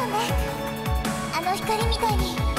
よね。あの光みたいに。